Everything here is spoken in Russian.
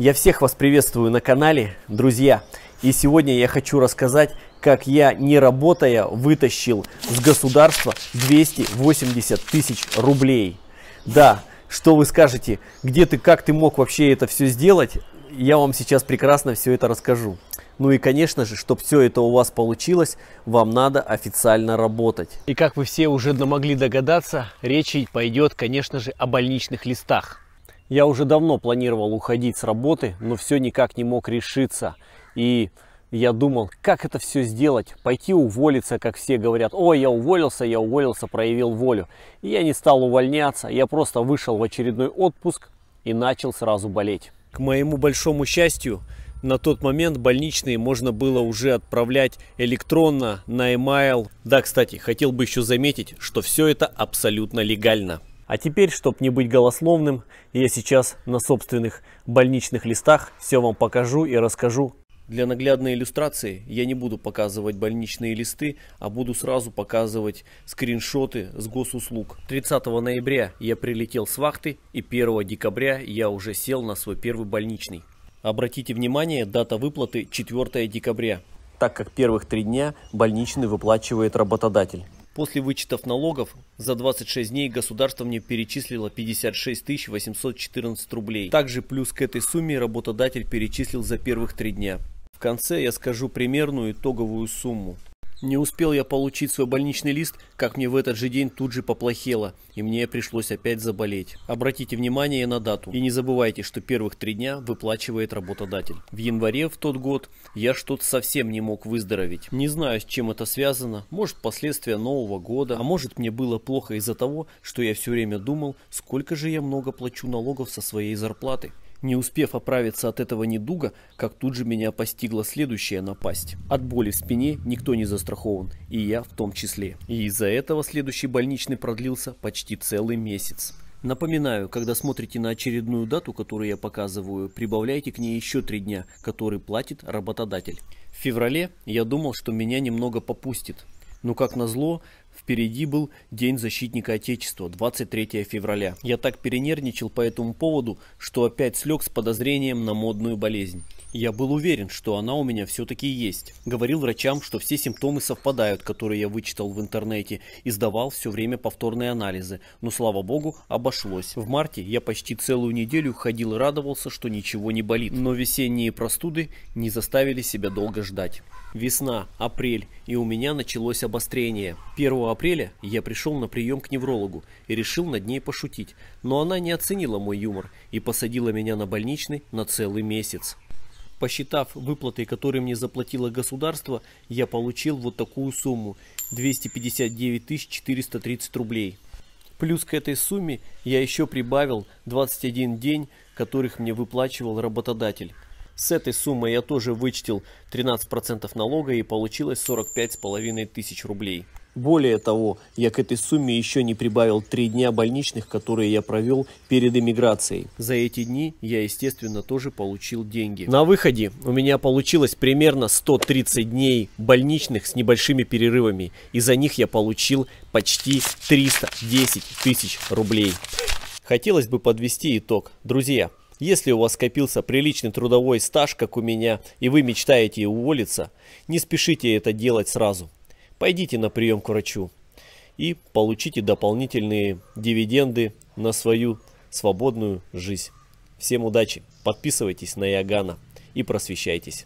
Я всех вас приветствую на канале, друзья. И сегодня я хочу рассказать, как я, не работая, вытащил с государства 280 тысяч рублей. Да, что вы скажете, где ты, как ты мог вообще это все сделать? Я вам сейчас прекрасно все это расскажу. Ну и, конечно же, чтобы все это у вас получилось, вам надо официально работать. И как вы все уже могли догадаться, речь пойдет, конечно же, о больничных листах. Я уже давно планировал уходить с работы, но все никак не мог решиться. И я думал, как это все сделать, пойти уволиться, как все говорят, ой, я уволился, я уволился, проявил волю. И я не стал увольняться, я просто вышел в очередной отпуск и начал сразу болеть. К моему большому счастью, на тот момент больничные можно было уже отправлять электронно на email. Да, кстати, хотел бы еще заметить, что все это абсолютно легально. А теперь, чтобы не быть голословным, я сейчас на собственных больничных листах все вам покажу и расскажу. Для наглядной иллюстрации я не буду показывать больничные листы, а буду сразу показывать скриншоты с госуслуг. 30 ноября я прилетел с вахты и 1 декабря я уже сел на свой первый больничный. Обратите внимание, дата выплаты 4 декабря, так как первых три дня больничный выплачивает работодатель. После вычетов налогов за 26 дней государство мне перечислило 56 814 рублей. Также плюс к этой сумме работодатель перечислил за первых три дня. В конце я скажу примерную итоговую сумму. Не успел я получить свой больничный лист, как мне в этот же день тут же поплохело, и мне пришлось опять заболеть. Обратите внимание на дату и не забывайте, что первых три дня выплачивает работодатель. В январе в тот год я что-то совсем не мог выздороветь. Не знаю, с чем это связано, может последствия Нового года, а может мне было плохо из-за того, что я все время думал, сколько же я много плачу налогов со своей зарплаты. Не успев оправиться от этого недуга, как тут же меня постигла следующая напасть. От боли в спине никто не застрахован, и я в том числе. И из-за этого следующий больничный продлился почти целый месяц. Напоминаю, когда смотрите на очередную дату, которую я показываю, прибавляйте к ней еще три дня, который платит работодатель. В феврале я думал, что меня немного попустит. Но как назло, Впереди был День защитника Отечества, 23 февраля. Я так перенервничал по этому поводу, что опять слег с подозрением на модную болезнь. Я был уверен, что она у меня все-таки есть. Говорил врачам, что все симптомы совпадают, которые я вычитал в интернете, и сдавал все время повторные анализы, но слава богу, обошлось. В марте я почти целую неделю ходил и радовался, что ничего не болит, но весенние простуды не заставили себя долго ждать. Весна, апрель, и у меня началось обострение. 1 апреля я пришел на прием к неврологу и решил над ней пошутить, но она не оценила мой юмор и посадила меня на больничный на целый месяц. Посчитав выплаты, которые мне заплатило государство, я получил вот такую сумму 259 430 рублей. Плюс к этой сумме я еще прибавил 21 день, которых мне выплачивал работодатель. С этой суммы я тоже вычтил 13% налога и получилось 45,5 тысяч рублей. Более того, я к этой сумме еще не прибавил три дня больничных, которые я провел перед эмиграцией. За эти дни я, естественно, тоже получил деньги. На выходе у меня получилось примерно 130 дней больничных с небольшими перерывами. И за них я получил почти 310 тысяч рублей. Хотелось бы подвести итог. Друзья, если у вас скопился приличный трудовой стаж, как у меня, и вы мечтаете уволиться, не спешите это делать сразу. Пойдите на прием к врачу и получите дополнительные дивиденды на свою свободную жизнь. Всем удачи, подписывайтесь на Ягана и просвещайтесь.